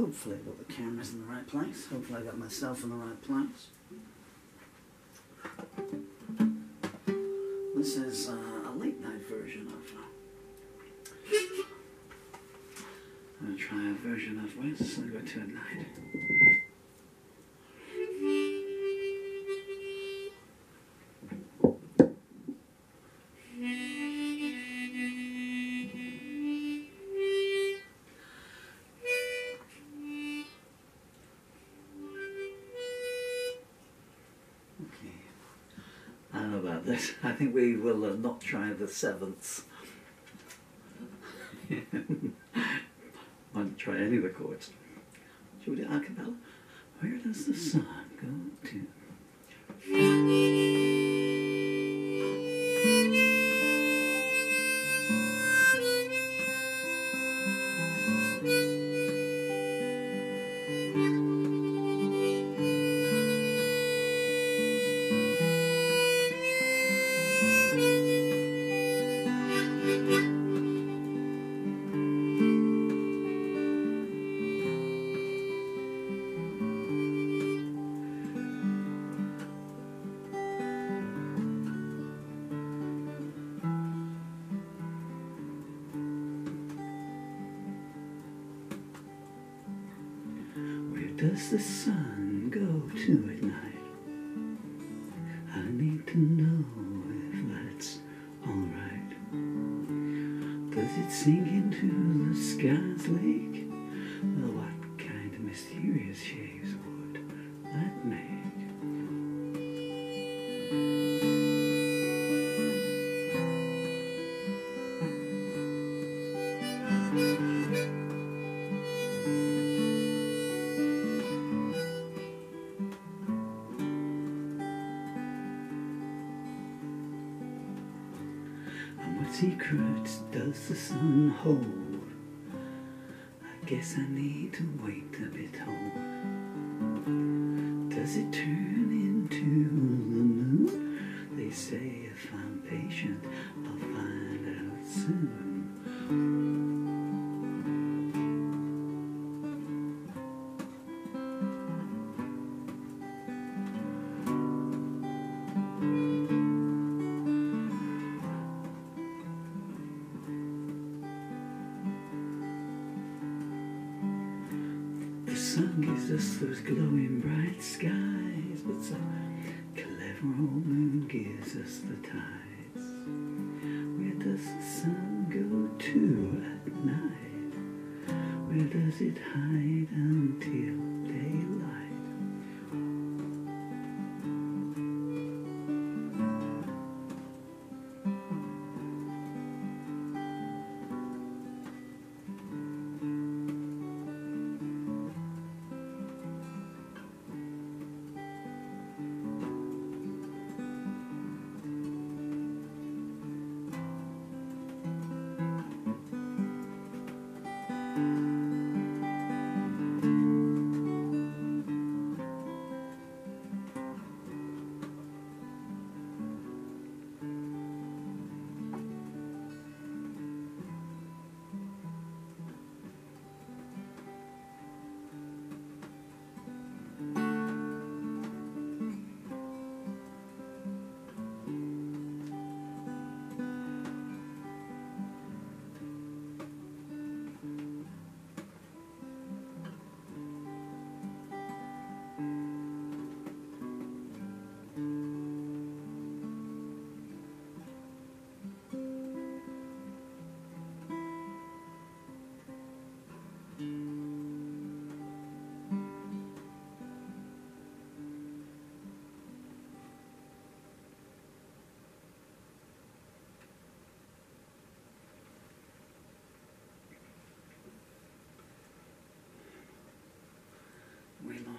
Hopefully I got the cameras in the right place. Hopefully I got myself in the right place. This is uh, a late night version of. Uh, I'm to try a version of Where's the Sun Go to at Night? I don't know about this. I think we will uh, not try the sevenths. Won't try any of the chords. Should we do? Where does the sun go to? does the sun go to at night? I need to know if that's alright. Does it sink into the sky's lake? Well, what kind of mysterious shapes secrets does the sun hold? I guess I need to wait a bit told. Does it turn into the moon? They say if I'm patient, I'll find out soon. Sun gives us those glowing bright skies, but the clever old moon gives us the tides. Where does the sun go to at night? Where does it hide until daylight?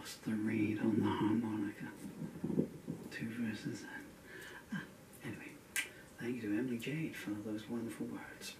Lost the reed on the harmonica. Two verses. Ah, anyway, thank you to Emily Jade for those wonderful words.